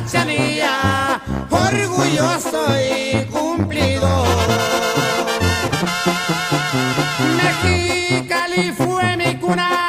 Cachanilla, orgulloso y cumplido. Mexicali fue mi cuna